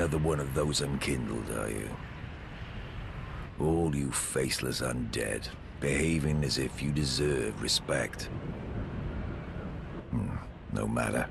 Another one of those unkindled, are you? All you faceless undead, behaving as if you deserve respect. Hmm, no matter.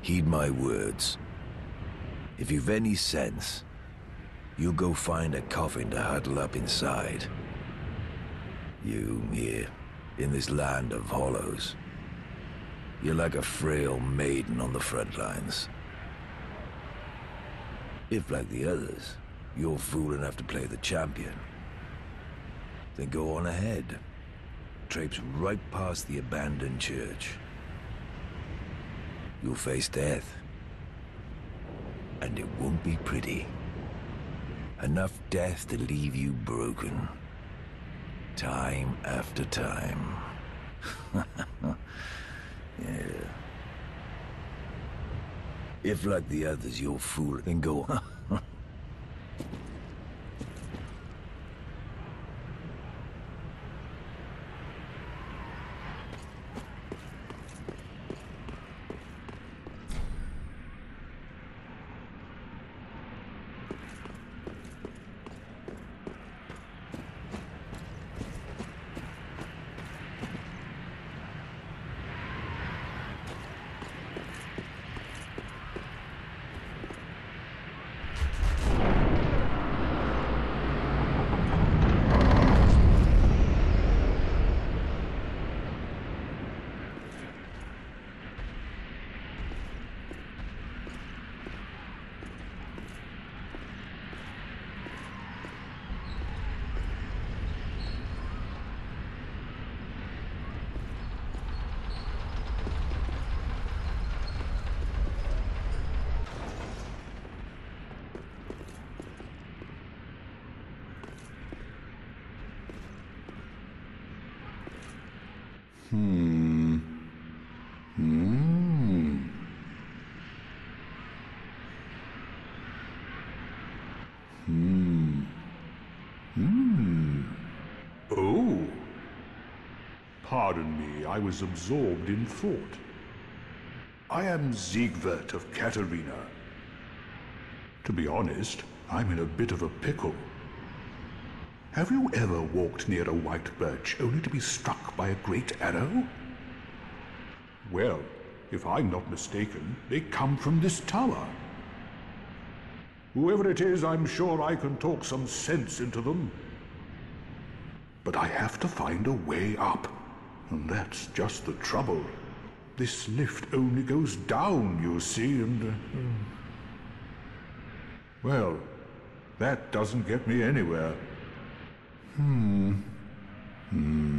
Heed my words. If you've any sense, you'll go find a coffin to huddle up inside. You, here, in this land of hollows. You're like a frail maiden on the front lines. If, like the others, you're fool enough to play the champion, then go on ahead. Traipse right past the abandoned church. You'll face death. And it won't be pretty. Enough death to leave you broken. Time after time. yeah. If, like the others, you're fool, then go. Hmm. Hmm. Hmm. Hmm. Oh. Pardon me, I was absorbed in thought. I am Siegward of Catarina. To be honest, I'm in a bit of a pickle. Have you ever walked near a white birch only to be struck by a great arrow? Well, if I'm not mistaken, they come from this tower. Whoever it is, I'm sure I can talk some sense into them. But I have to find a way up. And that's just the trouble. This lift only goes down, you see, and... Uh, hmm. well, that doesn't get me anywhere. Hmm. Hmm.